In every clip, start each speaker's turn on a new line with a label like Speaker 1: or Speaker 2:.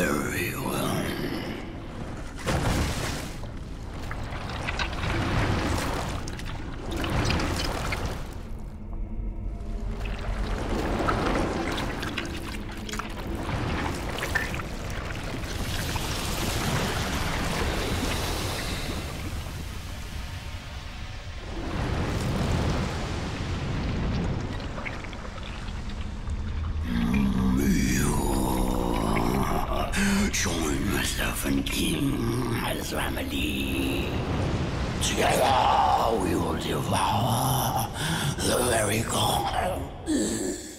Speaker 1: Very Join myself and King Hazramali. Together we will devour the very god.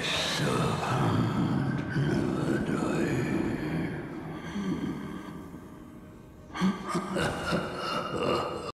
Speaker 1: So.